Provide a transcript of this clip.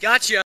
Gotcha.